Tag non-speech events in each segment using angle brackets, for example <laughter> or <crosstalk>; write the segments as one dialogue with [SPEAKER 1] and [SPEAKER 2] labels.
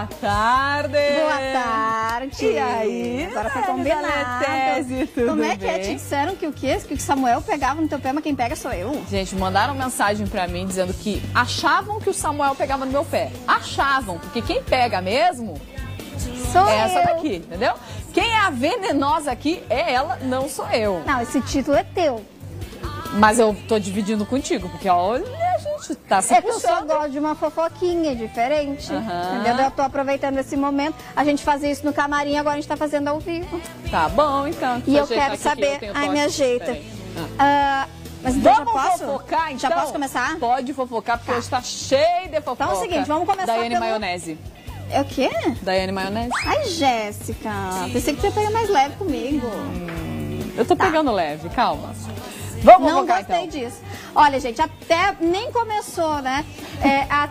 [SPEAKER 1] Boa tarde!
[SPEAKER 2] Boa tarde!
[SPEAKER 1] E aí?
[SPEAKER 2] Agora foi
[SPEAKER 1] né,
[SPEAKER 2] combinado.
[SPEAKER 1] Tudo
[SPEAKER 2] Como é que é? Te disseram que o quê? Que o Samuel pegava no teu pé, mas quem pega sou eu.
[SPEAKER 1] Gente, mandaram mensagem pra mim dizendo que achavam que o Samuel pegava no meu pé. Achavam, porque quem pega mesmo
[SPEAKER 2] Sou
[SPEAKER 1] é essa
[SPEAKER 2] eu.
[SPEAKER 1] daqui, entendeu? Quem é a venenosa aqui é ela, não sou eu.
[SPEAKER 2] Não, esse título é teu.
[SPEAKER 1] Mas eu tô dividindo contigo, porque olha, tá se
[SPEAKER 2] É que eu só
[SPEAKER 1] puxando.
[SPEAKER 2] gosto de uma fofoquinha diferente.
[SPEAKER 1] Aham.
[SPEAKER 2] Entendeu? Eu tô aproveitando esse momento. A gente fazia isso no camarim, agora a gente tá fazendo ao vivo.
[SPEAKER 1] Tá bom, então.
[SPEAKER 2] E eu quero
[SPEAKER 1] que
[SPEAKER 2] saber.
[SPEAKER 1] eu tenho
[SPEAKER 2] Ai, me ajeita. Mas então
[SPEAKER 1] Vamos
[SPEAKER 2] já posso?
[SPEAKER 1] fofocar, então?
[SPEAKER 2] Já posso começar?
[SPEAKER 1] Pode fofocar, porque hoje tá cheio de fofoca.
[SPEAKER 2] Então é o seguinte, vamos começar
[SPEAKER 1] Daiane
[SPEAKER 2] pelo-
[SPEAKER 1] Maionese.
[SPEAKER 2] É o quê?
[SPEAKER 1] Daiane Maionese.
[SPEAKER 2] Ai, Jéssica. Pensei que tu ia pegar mais leve comigo.
[SPEAKER 1] Eu tô pegando leve, calma. Vamos.
[SPEAKER 2] Não
[SPEAKER 1] fofocar,
[SPEAKER 2] gostei
[SPEAKER 1] então.
[SPEAKER 2] disso. Olha, gente, até nem começou, né? É, a-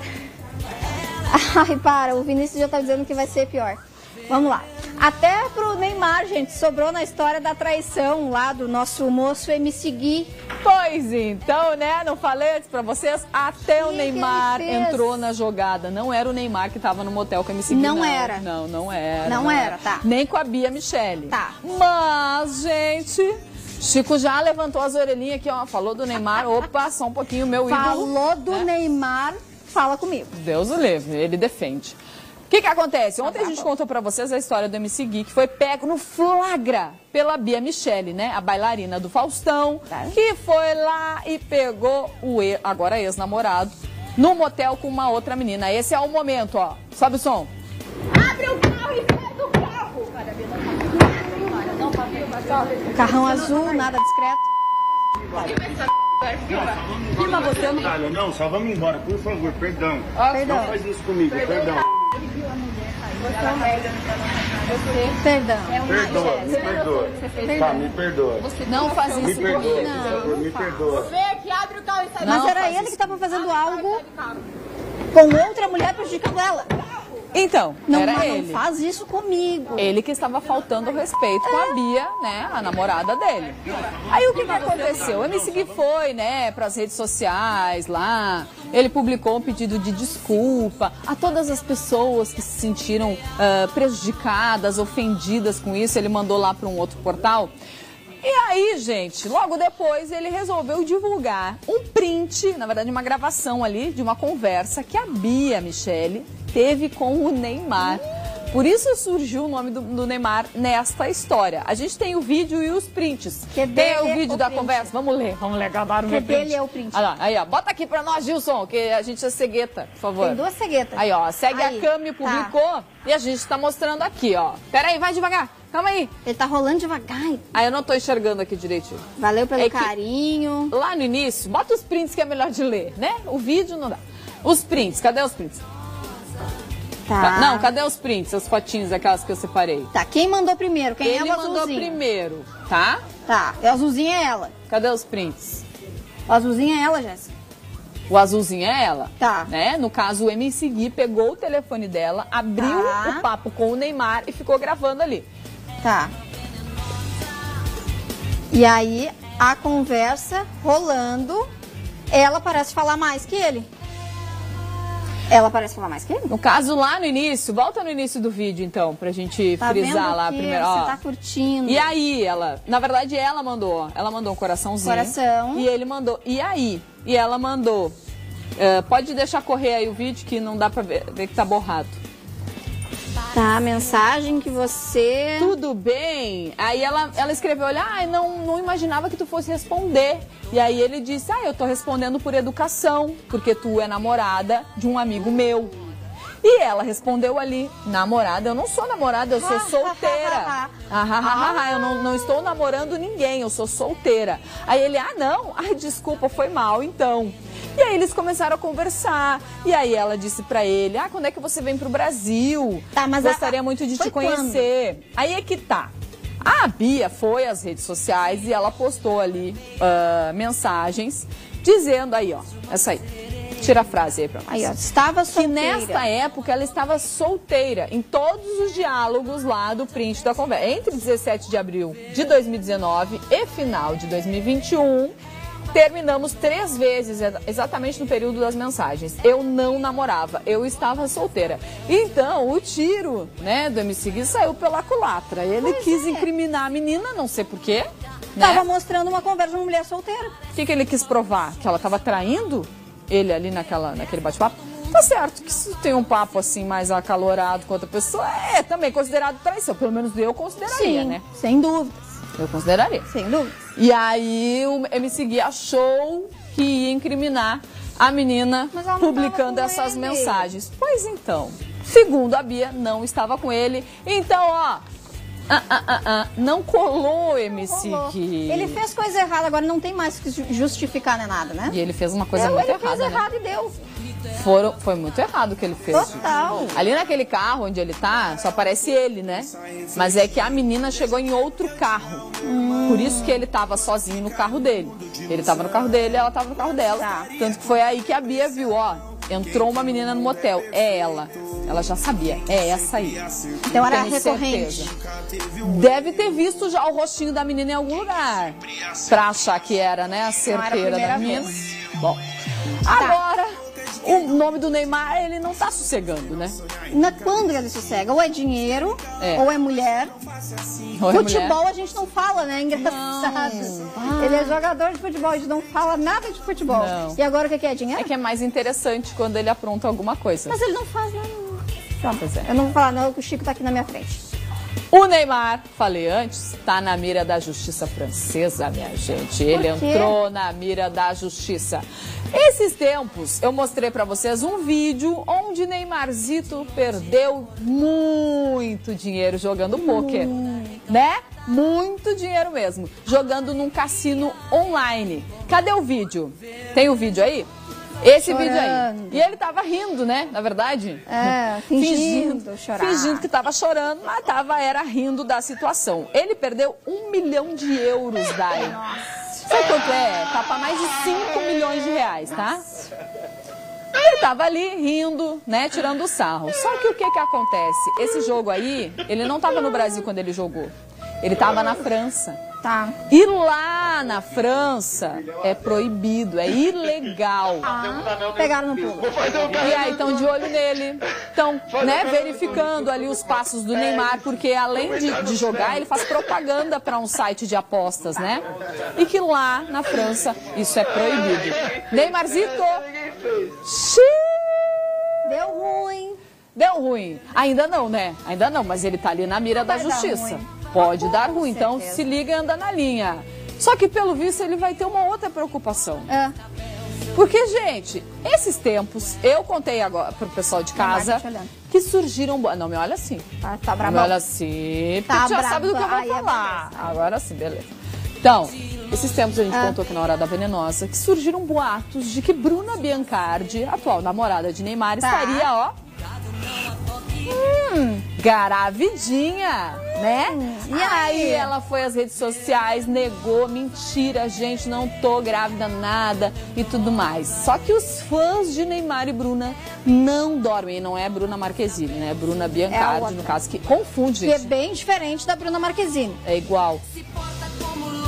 [SPEAKER 2] <laughs> Ai, para, o Vinícius já tá dizendo que vai ser pior. Vamos lá. Até pro Neymar, gente, sobrou na história da traição lá do nosso moço MC Gui.
[SPEAKER 1] Pois então, né? Não falei antes pra vocês? Até o
[SPEAKER 2] que
[SPEAKER 1] Neymar
[SPEAKER 2] ele fez?
[SPEAKER 1] entrou na jogada. Não era o Neymar que tava no motel com a MC Gui,
[SPEAKER 2] Não era.
[SPEAKER 1] Não, não era.
[SPEAKER 2] Não era, tá.
[SPEAKER 1] Nem com a Bia Michele.
[SPEAKER 2] Tá.
[SPEAKER 1] Mas, gente, Chico já levantou as orelhinhas aqui, ó. Falou do Neymar. Opa, só um pouquinho, meu ídolo.
[SPEAKER 2] Falou do
[SPEAKER 1] né?
[SPEAKER 2] Neymar, fala comigo.
[SPEAKER 1] Deus o livre, ele defende. O que, que acontece? Ontem a gente contou pra vocês a história do MC Gui, que foi pego no flagra pela Bia Michele, né? A bailarina do Faustão,
[SPEAKER 2] Tá.
[SPEAKER 1] que foi lá e pegou o e- agora ex-namorado no motel com uma outra menina. Esse é o momento, ó. Sobe o som.
[SPEAKER 2] Abre o carro e sai do carro! Carrão azul, nada discreto.
[SPEAKER 1] Filma você, eu não...
[SPEAKER 3] Não, só vamos embora, por favor, perdão.
[SPEAKER 2] Perdão.
[SPEAKER 3] Não faz isso comigo, perdão.
[SPEAKER 2] Perdão.
[SPEAKER 3] Perdoa, me perdoa. Tá, me perdoa.
[SPEAKER 1] Não faz
[SPEAKER 3] Me
[SPEAKER 1] isso
[SPEAKER 3] perdoa,
[SPEAKER 1] comigo.
[SPEAKER 3] por favor, me perdoa.
[SPEAKER 2] Mas
[SPEAKER 1] Não
[SPEAKER 2] era
[SPEAKER 1] faz
[SPEAKER 2] ele
[SPEAKER 1] isso.
[SPEAKER 2] que estava fazendo algo com outra mulher prejudicando ela.
[SPEAKER 1] Então,
[SPEAKER 2] Não,
[SPEAKER 1] era
[SPEAKER 2] não
[SPEAKER 1] ele.
[SPEAKER 2] faz isso comigo.
[SPEAKER 1] Ele que estava faltando respeito com a Bia, né, a namorada dele. Aí o que, que aconteceu? O MC Gui foi, né, para as redes sociais lá, ele publicou um pedido de desculpa a todas as pessoas que se sentiram ah, prejudicadas, ofendidas com isso, ele mandou lá para um outro portal. E aí, gente, logo depois ele resolveu divulgar um print, na verdade uma gravação ali de uma conversa que a Bia Michele teve com o Neymar. Por isso surgiu o nome do, do Neymar nesta história. A gente tem o vídeo e os prints.
[SPEAKER 2] Que
[SPEAKER 1] tem o
[SPEAKER 2] é
[SPEAKER 1] vídeo
[SPEAKER 2] o
[SPEAKER 1] da
[SPEAKER 2] print.
[SPEAKER 1] conversa. Vamos ler, vamos ler, o meu print.
[SPEAKER 2] dele é o print.
[SPEAKER 1] Olha lá, aí, ó, bota aqui pra nós, Gilson, que a gente é cegueta, por favor.
[SPEAKER 2] Tem duas ceguetas.
[SPEAKER 1] Aí, ó, segue
[SPEAKER 2] Aí,
[SPEAKER 1] a Cami,
[SPEAKER 2] tá.
[SPEAKER 1] publicou e a gente tá mostrando aqui, ó. Pera aí, vai devagar, calma aí.
[SPEAKER 2] Ele tá rolando devagar.
[SPEAKER 1] Aí eu não tô enxergando aqui direitinho.
[SPEAKER 2] Valeu pelo
[SPEAKER 1] É
[SPEAKER 2] carinho.
[SPEAKER 1] Lá no início, bota os prints que é melhor de ler, né? O vídeo não dá. Os prints, cadê os prints?
[SPEAKER 2] Tá.
[SPEAKER 1] Não, cadê os prints, as fotinhas, aquelas que eu separei?
[SPEAKER 2] Tá, quem mandou primeiro? Quem
[SPEAKER 1] Ele
[SPEAKER 2] é o
[SPEAKER 1] mandou
[SPEAKER 2] azulzinho?
[SPEAKER 1] primeiro, tá?
[SPEAKER 2] Tá, o azulzinho é ela.
[SPEAKER 1] Cadê os prints?
[SPEAKER 2] O azulzinho é ela, Jéssica.
[SPEAKER 1] O azulzinho é ela.
[SPEAKER 2] Tá.
[SPEAKER 1] Né? No caso, o MC Gui pegou o telefone dela, abriu
[SPEAKER 2] Tá.
[SPEAKER 1] o papo com o Neymar e ficou gravando ali.
[SPEAKER 2] Tá. E aí, a conversa rolando, ela parece falar mais que ele. Ela parece falar mais que ele?
[SPEAKER 1] No caso, lá no início, volta no início do vídeo, então, pra gente
[SPEAKER 2] Tá
[SPEAKER 1] frisar lá primeiro.
[SPEAKER 2] Você
[SPEAKER 1] ó.
[SPEAKER 2] tá curtindo.
[SPEAKER 1] E aí, ela, na verdade, ela mandou, ó, ela mandou um coraçãozinho.
[SPEAKER 2] Coração.
[SPEAKER 1] E ele mandou, e aí? E ela mandou, eh, pode deixar correr aí o vídeo que não dá pra ver, ver que tá borrado.
[SPEAKER 2] Tá, a mensagem que você.
[SPEAKER 1] Tudo bem? Aí ela, ela escreveu, olha, ah, não, não imaginava que tu fosse responder. E aí ele disse, ah, eu tô respondendo por educação, porque tu é namorada de um amigo meu. E ela respondeu ali, namorada, eu não sou namorada, eu sou solteira. Ah, eu não, não estou namorando ninguém, eu sou solteira. Aí ele, ah, não, ai, desculpa, foi mal então. E aí eles começaram a conversar. E aí ela disse pra ele, ah, quando é que você vem pro Brasil?
[SPEAKER 2] Tá, mas a-
[SPEAKER 1] Gostaria muito de
[SPEAKER 2] foi
[SPEAKER 1] te conhecer. Aí é que tá. A Bia foi às redes sociais e ela postou ali ah, mensagens dizendo aí, ó, essa aí. Tira a frase aí pra nós.
[SPEAKER 2] Aí, ó, estava
[SPEAKER 1] Que
[SPEAKER 2] solteira.
[SPEAKER 1] nesta época ela estava solteira em todos os diálogos lá do print da conversa. Entre 17 de abril de 2019 e final de 2021, Terminamos três vezes, exa- exatamente no período das mensagens. Eu não namorava, eu estava solteira. Então, o tiro, né, do MC Gui saiu pela culatra. Ele
[SPEAKER 2] Pois
[SPEAKER 1] quis
[SPEAKER 2] é.
[SPEAKER 1] incriminar a menina, não sei porquê. Né?
[SPEAKER 2] Tava mostrando uma conversa de uma mulher solteira.
[SPEAKER 1] O que, que ele quis provar? Que ela estava traindo ele ali naquela, naquele bate-papo? Tá certo que se tem um papo assim mais acalorado com outra pessoa, é também considerado traição. Pelo menos eu consideraria, né?
[SPEAKER 2] sem dúvidas.
[SPEAKER 1] Eu consideraria.
[SPEAKER 2] Sem dúvidas.
[SPEAKER 1] E aí o MC Gui achou que ia incriminar a menina
[SPEAKER 2] não
[SPEAKER 1] publicando essas
[SPEAKER 2] ele.
[SPEAKER 1] mensagens. Pois então, segundo a Bia, não estava com ele. Então, ó, ah, ah, ah, ah, não colou o MC
[SPEAKER 2] Rolou.
[SPEAKER 1] Gui.
[SPEAKER 2] Ele fez coisa errada, agora não tem mais que ju- justificar nem nada, né?
[SPEAKER 1] E ele fez uma coisa
[SPEAKER 2] Deu,
[SPEAKER 1] muito
[SPEAKER 2] ele
[SPEAKER 1] errada,
[SPEAKER 2] fez
[SPEAKER 1] né?
[SPEAKER 2] errado e deu.
[SPEAKER 1] Foram, foi muito errado o que ele fez.
[SPEAKER 2] Total.
[SPEAKER 1] Ali naquele carro onde ele tá, só aparece ele, né? Mas é que a menina chegou em outro carro. Por isso que ele tava sozinho no carro dele. Ele tava no carro dele, ela tava no carro dela.
[SPEAKER 2] Tá.
[SPEAKER 1] Tanto que foi aí que a Bia viu, ó. Entrou uma menina no motel. É ela. Ela já sabia. É essa aí.
[SPEAKER 2] Então era
[SPEAKER 1] Tenho
[SPEAKER 2] recorrente.
[SPEAKER 1] certeza. Deve ter visto já o rostinho da menina em algum lugar. Pra achar que era, né, a
[SPEAKER 2] a
[SPEAKER 1] certeira
[SPEAKER 2] primeira
[SPEAKER 1] da menina.
[SPEAKER 2] vez.
[SPEAKER 1] Bom, agora, o nome do Neymar, ele não tá sossegando, né?
[SPEAKER 2] Na, quando ele sossega? Ou é dinheiro,
[SPEAKER 1] É.
[SPEAKER 2] ou é mulher.
[SPEAKER 1] Ou é
[SPEAKER 2] futebol
[SPEAKER 1] mulher.
[SPEAKER 2] a gente não fala, né? Engraçado. Ele é jogador de futebol, a gente não fala nada de futebol.
[SPEAKER 1] Não.
[SPEAKER 2] E agora o que é? Dinheiro?
[SPEAKER 1] É que é mais interessante quando ele apronta alguma coisa.
[SPEAKER 2] Mas ele não faz nada.
[SPEAKER 1] Pois é.
[SPEAKER 2] eu não vou falar não, que o Chico tá aqui na minha frente.
[SPEAKER 1] O Neymar, falei antes, tá na mira da justiça francesa, minha gente. Ele entrou na mira da justiça. Esses tempos, eu mostrei pra vocês um vídeo onde Neymarzito perdeu muito dinheiro jogando pôquer, né? Muito dinheiro mesmo, jogando num cassino online. Cadê o vídeo? Tem o vídeo aí? Esse vídeo aí.
[SPEAKER 2] Chorando.
[SPEAKER 1] E ele tava rindo, né? Na verdade.
[SPEAKER 2] É, fingindo chorar.
[SPEAKER 1] Fingindo que tava chorando, mas tava, era rindo da situação. Ele perdeu um milhão de euros, Dai. Sabe quanto é? Tá pra mais de 5 milhões de reais, tá? Ele tava ali rindo, né, tirando o sarro. Só que o que que acontece? Esse jogo aí, ele não tava no Brasil quando ele jogou. Ele tava na França.
[SPEAKER 2] Tá.
[SPEAKER 1] E lá na França é proibido, é ilegal.
[SPEAKER 2] Pegaram no pulo.
[SPEAKER 1] E aí estão de olho nele, estão né, verificando ali os passos do Neymar, porque além de, de jogar, ele faz propaganda para um site de apostas, né? E que lá na França isso é proibido. Neymarzito! Xiii!
[SPEAKER 2] Deu ruim.
[SPEAKER 1] Deu ruim. Ainda não, né? Ainda não, mas ele tá ali na mira da
[SPEAKER 2] Vai
[SPEAKER 1] justiça. Pode
[SPEAKER 2] Com
[SPEAKER 1] dar ruim, então se liga e anda na linha. Só que pelo visto ele vai ter uma outra preocupação.
[SPEAKER 2] É.
[SPEAKER 1] Porque, gente, esses tempos, eu contei agora pro pessoal de casa
[SPEAKER 2] tá
[SPEAKER 1] que surgiram. Não, me olha assim.
[SPEAKER 2] Tá, tá
[SPEAKER 1] Não
[SPEAKER 2] bravo.
[SPEAKER 1] me olha assim.
[SPEAKER 2] Tá
[SPEAKER 1] Porque tu já sabe do que eu vou.
[SPEAKER 2] Aí é
[SPEAKER 1] falar.
[SPEAKER 2] beleza.
[SPEAKER 1] agora sim, beleza. Então, esses tempos a gente
[SPEAKER 2] Ah.
[SPEAKER 1] contou aqui na Hora da Venenosa que surgiram boatos de que Bruna Biancardi, atual namorada de Neymar,
[SPEAKER 2] Tá.
[SPEAKER 1] estaria, ó. Hum, gravidinha, né?
[SPEAKER 2] e
[SPEAKER 1] E aí
[SPEAKER 2] aí?
[SPEAKER 1] ela foi às redes sociais, negou, mentira, gente, não tô grávida nada e tudo mais. Só que os fãs de Neymar e Bruna não dormem. E não é Bruna Marquezine, né? É Bruna Biancardi,
[SPEAKER 2] outra.
[SPEAKER 1] no caso, que confunde,
[SPEAKER 2] Que é bem diferente da Bruna Marquezine.
[SPEAKER 1] É igual.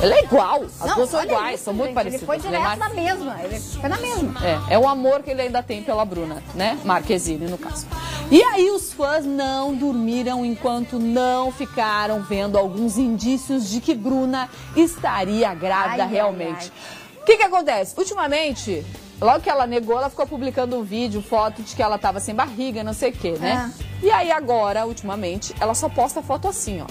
[SPEAKER 1] Ela é igual. As
[SPEAKER 2] Não,
[SPEAKER 1] duas são iguais,
[SPEAKER 2] isso,
[SPEAKER 1] são muito
[SPEAKER 2] gente,
[SPEAKER 1] parecidas.
[SPEAKER 2] Ele foi direto
[SPEAKER 1] Neymar-
[SPEAKER 2] na mesma. Ele foi na mesma.
[SPEAKER 1] é, é o amor que ele ainda tem pela Bruna, né? Marquezine, no caso. E aí os fãs não dormiram enquanto não ficaram vendo alguns indícios de que Bruna estaria grávida
[SPEAKER 2] Ai,
[SPEAKER 1] realmente. O que que acontece? Ultimamente, logo que ela negou, ela ficou publicando um vídeo, foto de que ela tava sem barriga, não sei o quê, né?
[SPEAKER 2] Ah.
[SPEAKER 1] E aí agora, ultimamente, ela só posta foto assim, ó.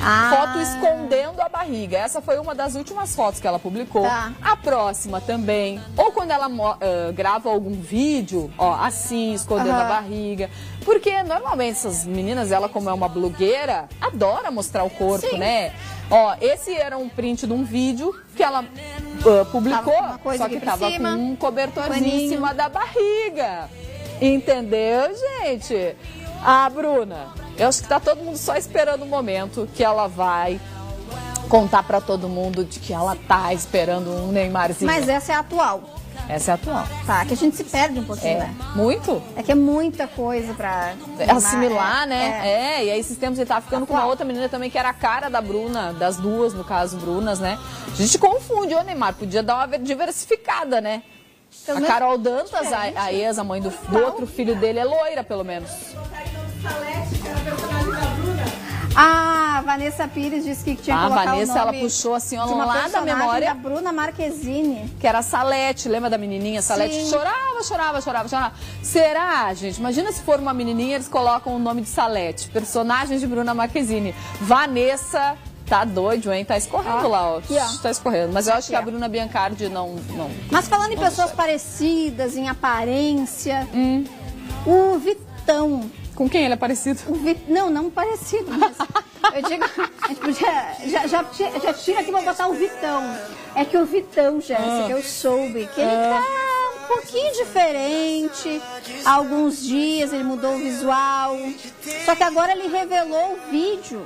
[SPEAKER 2] Ah,
[SPEAKER 1] Foto escondendo a barriga. Essa foi uma das últimas fotos que ela publicou.
[SPEAKER 2] Tá.
[SPEAKER 1] A próxima também. Ou quando ela ah, grava algum vídeo, ó, assim, escondendo
[SPEAKER 2] Aham.
[SPEAKER 1] a barriga. Porque normalmente essas meninas, ela como é uma blogueira, adora mostrar o corpo,
[SPEAKER 2] Sim.
[SPEAKER 1] né? Ó, esse era um print de um vídeo que ela ah, publicou, só que tava
[SPEAKER 2] cima,
[SPEAKER 1] com um cobertorzinho em cima da barriga. Entendeu, gente? Ah, Bruna, eu acho que tá todo mundo só esperando o momento que ela vai contar pra todo mundo de que ela tá esperando um Neymarzinho.
[SPEAKER 2] Mas essa é a atual.
[SPEAKER 1] Essa é a atual.
[SPEAKER 2] Tá, que a gente se perde um pouquinho,
[SPEAKER 1] É.
[SPEAKER 2] né?
[SPEAKER 1] Muito?
[SPEAKER 2] É que é muita coisa pra...
[SPEAKER 1] assimilar,
[SPEAKER 2] é,
[SPEAKER 1] né?
[SPEAKER 2] é.
[SPEAKER 1] É. e aí esses tempos ele tava ficando com uma outra menina também que era a cara da Bruna, das duas, no caso, Brunas, né? A gente confunde, ô Neymar, podia dar uma diversificada, né?
[SPEAKER 2] Pelo
[SPEAKER 1] a Carol Dantas, a, a ex, a mãe do, do outro filho dele, é loira, pelo menos.
[SPEAKER 2] Ah, Vanessa Pires disse que tinha que
[SPEAKER 1] A
[SPEAKER 2] colocar
[SPEAKER 1] Vanessa,
[SPEAKER 2] o
[SPEAKER 1] ela
[SPEAKER 2] nome
[SPEAKER 1] puxou assim, ó, lá da memória.
[SPEAKER 2] da Bruna Marquezine.
[SPEAKER 1] Que era a Salete, lembra da menininha? Salete
[SPEAKER 2] Sim.
[SPEAKER 1] chorava, chorava, chorava, chorava. Será, gente? Imagina se for uma menininha, eles colocam o nome de Salete. Personagem de Bruna Marquezine. Vanessa, tá doido, hein? Tá escorrendo
[SPEAKER 2] Ó,
[SPEAKER 1] lá, ó.
[SPEAKER 2] aqui, ó.
[SPEAKER 1] Tá escorrendo. Mas eu acho que a. Bruna Biancardi não... não.
[SPEAKER 2] Mas falando em pessoas parecidas, em aparência,
[SPEAKER 1] Hum.
[SPEAKER 2] o Vitão.
[SPEAKER 1] Com quem ele é parecido?
[SPEAKER 2] Não, não parecido, mas <laughs> eu digo, a gente podia, já, já, já tira aqui pra botar o Vitão. É que o Vitão, Jéssica,
[SPEAKER 1] Ah.
[SPEAKER 2] eu soube que ele tá um pouquinho diferente. Há alguns dias ele mudou o visual. Só que agora ele revelou o vídeo.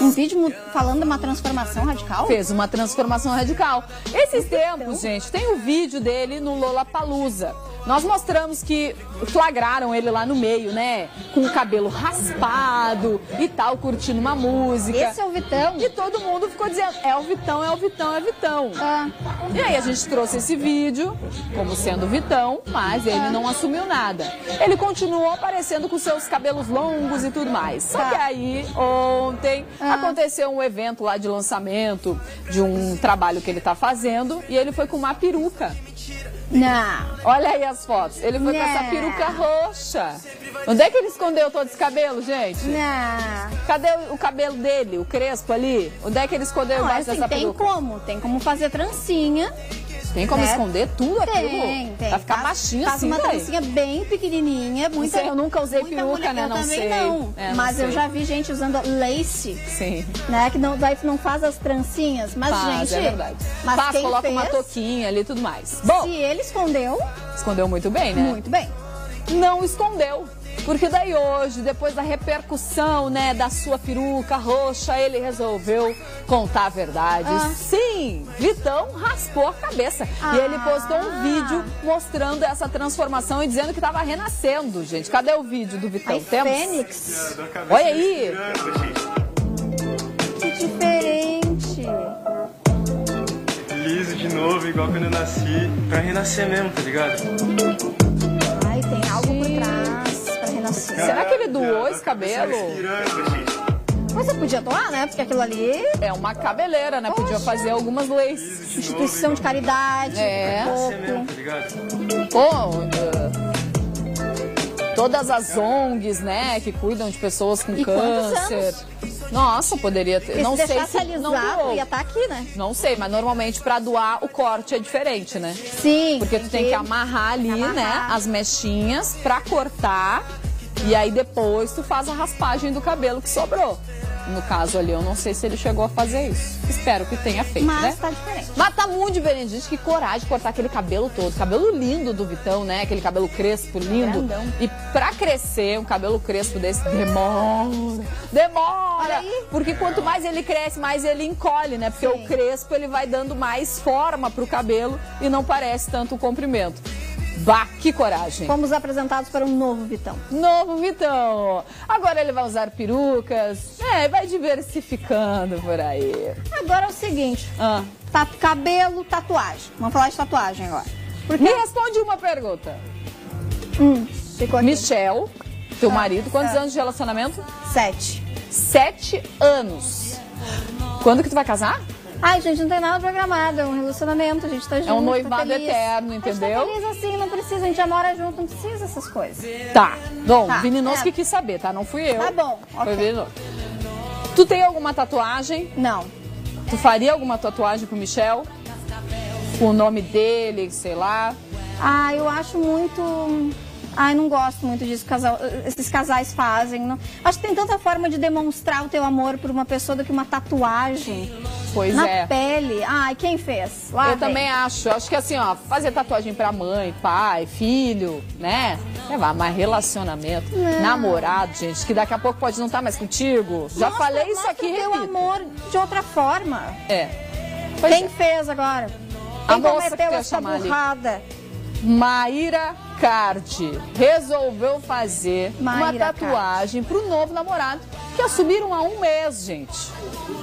[SPEAKER 2] Um vídeo falando de uma transformação radical?
[SPEAKER 1] Fez uma transformação radical. Esses tempos, gente, tem o vídeo dele no Lollapalooza. Nós mostramos que flagraram ele lá no meio, né? Com o cabelo raspado e tal, curtindo uma música.
[SPEAKER 2] Esse é o Vitão?
[SPEAKER 1] E todo mundo ficou dizendo, é o Vitão, é o Vitão, é o Vitão.
[SPEAKER 2] Ah,
[SPEAKER 1] E aí a gente trouxe esse vídeo como sendo o Vitão, mas ele não assumiu nada. Ele continuou aparecendo com seus cabelos longos e tudo mais. Só
[SPEAKER 2] Tá.
[SPEAKER 1] que aí, ontem,
[SPEAKER 2] Ah.
[SPEAKER 1] aconteceu um evento lá de lançamento de um trabalho que ele tá fazendo e ele foi com uma peruca.
[SPEAKER 2] não.
[SPEAKER 1] Olha aí as fotos. Ele foi com essa
[SPEAKER 2] Não.
[SPEAKER 1] peruca roxa. Onde é que ele escondeu todo esse cabelo, gente?
[SPEAKER 2] Não.
[SPEAKER 1] Cadê o- o cabelo dele, o crespo ali? Onde é que ele escondeu
[SPEAKER 2] Não,
[SPEAKER 1] embaixo
[SPEAKER 2] assim,
[SPEAKER 1] dessa
[SPEAKER 2] tem
[SPEAKER 1] peruca?
[SPEAKER 2] como. Tem como fazer trancinha.
[SPEAKER 1] Tem como
[SPEAKER 2] né?
[SPEAKER 1] esconder tudo aquilo?
[SPEAKER 2] Tem, tem.
[SPEAKER 1] Vai ficar
[SPEAKER 2] Faz-
[SPEAKER 1] baixinho
[SPEAKER 2] faz
[SPEAKER 1] assim,
[SPEAKER 2] uma trancinha bem pequenininha. Muita,
[SPEAKER 1] eu nunca usei peruca, né?
[SPEAKER 2] Eu
[SPEAKER 1] Não
[SPEAKER 2] também
[SPEAKER 1] sei.
[SPEAKER 2] não.
[SPEAKER 1] É, não
[SPEAKER 2] mas eu
[SPEAKER 1] sei.
[SPEAKER 2] já vi gente usando lace,
[SPEAKER 1] Sim.
[SPEAKER 2] né? Que não, daí tu não faz as trancinhas. Mas,
[SPEAKER 1] Faz,
[SPEAKER 2] gente,
[SPEAKER 1] é verdade.
[SPEAKER 2] mas
[SPEAKER 1] Faz,
[SPEAKER 2] quem
[SPEAKER 1] coloca
[SPEAKER 2] fez,
[SPEAKER 1] uma toquinha ali e tudo mais. Bom,
[SPEAKER 2] se ele escondeu,
[SPEAKER 1] escondeu muito bem, né?
[SPEAKER 2] muito bem.
[SPEAKER 1] Não escondeu. Porque daí hoje, depois da repercussão, né, da sua peruca roxa, ele resolveu contar a verdade.
[SPEAKER 2] Ah.
[SPEAKER 1] Sim, Vitão raspou a cabeça.
[SPEAKER 2] Ah.
[SPEAKER 1] E ele postou um vídeo mostrando essa transformação e dizendo que estava renascendo, gente. Cadê o vídeo do Vitão?
[SPEAKER 2] Aí,
[SPEAKER 1] Temos?
[SPEAKER 2] Fênix.
[SPEAKER 1] Olha aí.
[SPEAKER 2] Que diferente.
[SPEAKER 4] liso de novo, igual quando eu nasci, pra renascer mesmo, tá ligado?
[SPEAKER 2] Ai, tem algo
[SPEAKER 1] Será que ele doou esse cabelo?
[SPEAKER 4] Piranga, gente.
[SPEAKER 2] Mas você podia doar, né? Porque aquilo ali
[SPEAKER 1] É uma cabeleira, né? Podia fazer algumas laces.
[SPEAKER 2] instituição de caridade,
[SPEAKER 1] É.
[SPEAKER 4] Renascer mesmo,
[SPEAKER 2] pouco.
[SPEAKER 4] tá?
[SPEAKER 1] Pô, eh, todas as ONGs, né, que cuidam de pessoas com
[SPEAKER 2] E
[SPEAKER 1] câncer. Nossa, poderia ter.
[SPEAKER 2] Porque
[SPEAKER 1] não
[SPEAKER 2] se
[SPEAKER 1] sei se não
[SPEAKER 2] alisado,
[SPEAKER 1] doou.
[SPEAKER 2] ia estar aqui, né?
[SPEAKER 1] Não sei, mas normalmente pra doar o corte é diferente, né?
[SPEAKER 2] Sim.
[SPEAKER 1] Porque tu tem que amarrar ali,
[SPEAKER 2] amarrar.
[SPEAKER 1] né, as mechinhas pra cortar e aí depois tu faz a raspagem do cabelo que sobrou. No caso ali, eu não sei se ele chegou a fazer isso. Espero que tenha feito,
[SPEAKER 2] Mas
[SPEAKER 1] né?
[SPEAKER 2] tá diferente.
[SPEAKER 1] Mas tá muito diferente, gente. Que coragem de cortar aquele cabelo todo. Cabelo lindo do Vitão, né? Aquele cabelo crespo lindo.
[SPEAKER 2] Grandão.
[SPEAKER 1] E pra crescer, um cabelo crespo desse demora. Demora! Porque quanto mais ele cresce, mais ele encolhe, né? Porque
[SPEAKER 2] Sim.
[SPEAKER 1] o crespo ele vai dando mais forma pro cabelo e não parece tanto o comprimento. Bah, que coragem!
[SPEAKER 2] Fomos apresentados para um novo Vitão.
[SPEAKER 1] Novo Vitão! Agora ele vai usar perucas. É, vai diversificando por aí.
[SPEAKER 2] Agora é o seguinte:
[SPEAKER 1] Ah.
[SPEAKER 2] tá, cabelo, tatuagem. Vamos falar de tatuagem agora. Porque.
[SPEAKER 1] Me responde uma pergunta.
[SPEAKER 2] Hum, ficou aqui.
[SPEAKER 1] Michel, teu
[SPEAKER 2] Ah,
[SPEAKER 1] marido, quantos
[SPEAKER 2] ah.
[SPEAKER 1] anos de relacionamento?
[SPEAKER 2] Sete.
[SPEAKER 1] Sete anos. Quando que tu vai casar?
[SPEAKER 2] Ai, gente, não tem nada programado. É um relacionamento, a gente tá junto.
[SPEAKER 1] um
[SPEAKER 2] tá
[SPEAKER 1] noivado
[SPEAKER 2] feliz.
[SPEAKER 1] eterno,
[SPEAKER 2] A gente
[SPEAKER 1] entendeu?
[SPEAKER 2] tá feliz assim, não precisa, a gente já mora junto, não precisa dessas coisas.
[SPEAKER 1] Tá. Bom,
[SPEAKER 2] Tá,
[SPEAKER 1] Vininoso
[SPEAKER 2] é.
[SPEAKER 1] que quis saber, tá? Não fui eu.
[SPEAKER 2] Tá bom,
[SPEAKER 1] Foi. Vininoso. Tu tem alguma tatuagem?
[SPEAKER 2] Não.
[SPEAKER 1] Tu faria alguma tatuagem pro Michel? Com o nome dele, sei lá.
[SPEAKER 2] Ah, eu acho muito. Ai, não gosto muito disso que casal- esses casais fazem. Não. Acho que tem tanta forma de demonstrar o teu amor por uma pessoa do que uma tatuagem
[SPEAKER 1] Pois
[SPEAKER 2] na
[SPEAKER 1] é.
[SPEAKER 2] pele. Ai, quem fez? Lá
[SPEAKER 1] Eu
[SPEAKER 2] vem.
[SPEAKER 1] também acho. Acho que assim, ó, fazer tatuagem pra mãe, pai, filho, né? Levar mais relacionamento, namorado, gente, que daqui a pouco pode não estar mais contigo. Já
[SPEAKER 2] Mostra-
[SPEAKER 1] falei isso aqui,
[SPEAKER 2] o amor de outra forma.
[SPEAKER 1] É. Pois
[SPEAKER 2] Quem
[SPEAKER 1] é.
[SPEAKER 2] fez agora?
[SPEAKER 1] A
[SPEAKER 2] Quem
[SPEAKER 1] moça que
[SPEAKER 2] essa burrada?
[SPEAKER 1] Maíra Cardi resolveu fazer uma
[SPEAKER 2] Maíra
[SPEAKER 1] tatuagem pro novo namorado que assumiram há um mês, gente.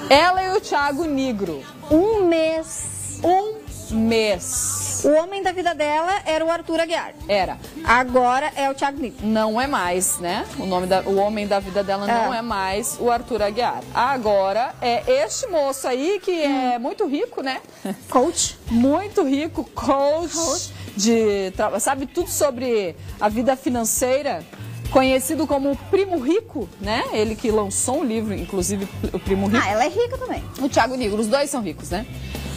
[SPEAKER 1] Ela e o Thiago Negro.
[SPEAKER 2] Um mês.
[SPEAKER 1] Um mês.
[SPEAKER 2] O homem da vida dela era o Arthur Aguiar.
[SPEAKER 1] Era.
[SPEAKER 2] Agora é o Thiago Nico.
[SPEAKER 1] Não é mais, né? O nome da, o homem da vida dela não
[SPEAKER 2] É.
[SPEAKER 1] é mais o Arthur Aguiar. Agora é este moço aí que é muito rico, né? <laughs>
[SPEAKER 2] Coach.
[SPEAKER 1] muito rico, coach, de tra- sabe tudo sobre a vida financeira, conhecido como o Primo Rico, né? Ele que lançou um livro, inclusive o Primo Rico.
[SPEAKER 2] Ah, ela é rica também.
[SPEAKER 1] O Thiago Negro, os dois são ricos, né?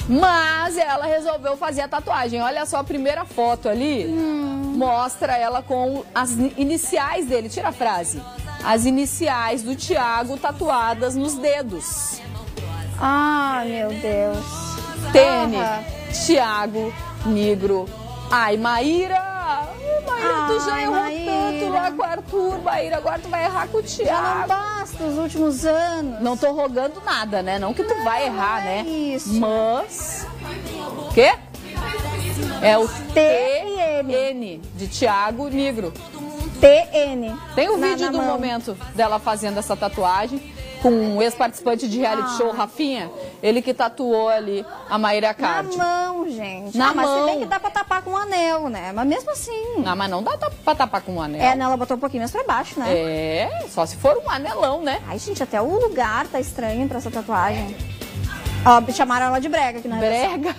[SPEAKER 1] Mas ela resolveu fazer a tatuagem. Olha só a primeira foto ali. Mostra ela com as ni- iniciais dele. Tira a frase. As iniciais do Thiago tatuadas nos dedos.
[SPEAKER 2] Ah, meu Deus.
[SPEAKER 1] Tene. Thiago, Negro. Ai, Maíra. Maíra, tu já
[SPEAKER 2] Ai,
[SPEAKER 1] errou
[SPEAKER 2] Maíra.
[SPEAKER 1] tanto lá com o Arthur, Maíra. Agora tu vai errar com o
[SPEAKER 2] Já não
[SPEAKER 1] Thiago.
[SPEAKER 2] basta os últimos anos.
[SPEAKER 1] Não tô rogando nada, né? Não que tu vai errar,
[SPEAKER 2] é
[SPEAKER 1] né?
[SPEAKER 2] isso.
[SPEAKER 1] Mas. Quê? É o
[SPEAKER 2] T e N.
[SPEAKER 1] N de Tiago Negro.
[SPEAKER 2] TN.
[SPEAKER 1] Tem o
[SPEAKER 2] Na-
[SPEAKER 1] vídeo do
[SPEAKER 2] mão.
[SPEAKER 1] momento dela fazendo essa tatuagem com um ex-participante de reality
[SPEAKER 2] Ah.
[SPEAKER 1] show, Rafinha. Ele que tatuou ali a Maíra
[SPEAKER 2] Na
[SPEAKER 1] Cardi.
[SPEAKER 2] mão, gente.
[SPEAKER 1] Na
[SPEAKER 2] ah, mas
[SPEAKER 1] mão.
[SPEAKER 2] se bem que dá pra tapar com um anel, né? Mas mesmo assim.
[SPEAKER 1] Ah, mas não dá pra tapar com um anel.
[SPEAKER 2] É? Ela botou um pouquinho mais pra baixo, né?
[SPEAKER 1] É, só se for um anelão, né?
[SPEAKER 2] Ai, gente, até o lugar tá estranho pra essa tatuagem. Ó, chamaram ela de brega aqui na.
[SPEAKER 1] Brega.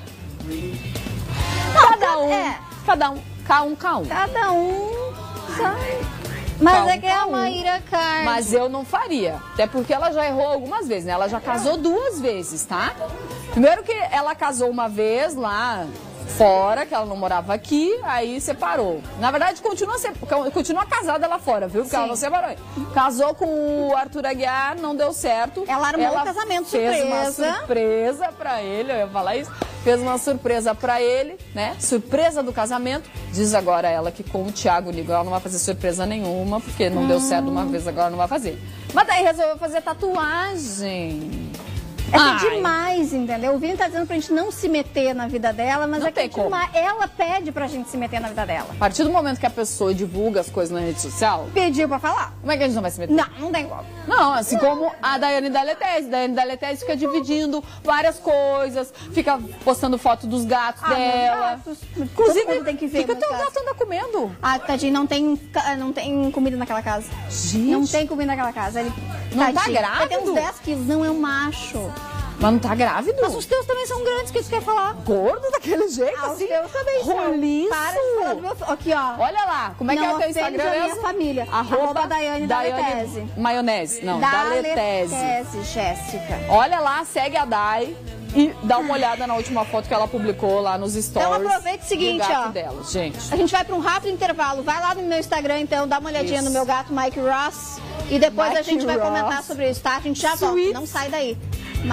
[SPEAKER 1] Cada um,
[SPEAKER 2] é.
[SPEAKER 1] cada um, K um, K um.
[SPEAKER 2] Cada um sai. Mas
[SPEAKER 1] um,
[SPEAKER 2] é que é a
[SPEAKER 1] um.
[SPEAKER 2] Maíra.
[SPEAKER 1] Mas eu não faria. Até porque ela já errou algumas vezes, né? Ela já casou duas vezes, tá? Primeiro que ela casou uma vez lá fora, que ela não morava aqui, aí separou. Na verdade, continua, se- continua casada lá fora, viu? Porque
[SPEAKER 2] Sim.
[SPEAKER 1] ela não separou. Casou com o Arthur Aguiar, não deu certo.
[SPEAKER 2] Ela armou o casamento
[SPEAKER 1] fez uma
[SPEAKER 2] surpresa.
[SPEAKER 1] surpresa pra ele, eu ia falar isso. Fez uma surpresa pra ele, né? Surpresa do casamento. Diz agora ela que com o Thiago Negro ela não vai fazer surpresa nenhuma, porque não deu certo uma vez, agora não vai fazer. Mas daí resolveu fazer tatuagem.
[SPEAKER 2] É que é
[SPEAKER 1] Ai.
[SPEAKER 2] demais, entendeu? O Vini tá dizendo pra gente não se meter na vida dela, mas
[SPEAKER 1] Não
[SPEAKER 2] é que é demais. Ela pede pra gente se meter na vida dela.
[SPEAKER 1] A partir do momento que a pessoa divulga as coisas na rede social,
[SPEAKER 2] Pediu pra falar.
[SPEAKER 1] como é que a gente não vai se meter?
[SPEAKER 2] Não, não tem como.
[SPEAKER 1] Não, assim como a Daiane Daletese. Daiane Daletese fica dividindo várias coisas, fica postando foto dos gatos
[SPEAKER 2] Ah,
[SPEAKER 1] dela.
[SPEAKER 2] gatos.
[SPEAKER 1] Inclusive,
[SPEAKER 2] tem que ver
[SPEAKER 1] o que o gato anda comendo?
[SPEAKER 2] Ah, tadinho, não tem, não tem comida naquela casa.
[SPEAKER 1] Gente.
[SPEAKER 2] Não tem comida naquela casa. Ele,
[SPEAKER 1] Não tá
[SPEAKER 2] tadinho. Ele tem
[SPEAKER 1] grávido?
[SPEAKER 2] uns 10 quilos, não é um macho.
[SPEAKER 1] Mas não tá grávido?
[SPEAKER 2] Mas os teus também são grandes, o que tu quer falar?
[SPEAKER 1] Gordo daquele jeito,
[SPEAKER 2] Ah, os
[SPEAKER 1] assim?
[SPEAKER 2] teus também são.
[SPEAKER 1] Roliço.
[SPEAKER 2] Para de falar do meu... Aqui, ó.
[SPEAKER 1] Olha lá, como é que
[SPEAKER 2] Não
[SPEAKER 1] é o teu Instagram
[SPEAKER 2] a minha família. Arroba Daiane Daletese.
[SPEAKER 1] Maionese, não, Daletese.
[SPEAKER 2] Daletese, Jéssica.
[SPEAKER 1] Olha lá, segue a Dai e dá uma olhada na última foto que ela publicou lá nos stories.
[SPEAKER 2] Então aproveita o seguinte, ó.
[SPEAKER 1] dela, gente.
[SPEAKER 2] A gente vai para um rápido intervalo. Vai lá no meu Instagram, então, dá uma olhadinha
[SPEAKER 1] Isso.
[SPEAKER 2] no meu gato Mike Ross. E depois a
[SPEAKER 1] Mike
[SPEAKER 2] gente vai
[SPEAKER 1] Ross.
[SPEAKER 2] comentar sobre isso, tá? A gente já
[SPEAKER 1] Sweet.
[SPEAKER 2] volta. Não sai daí.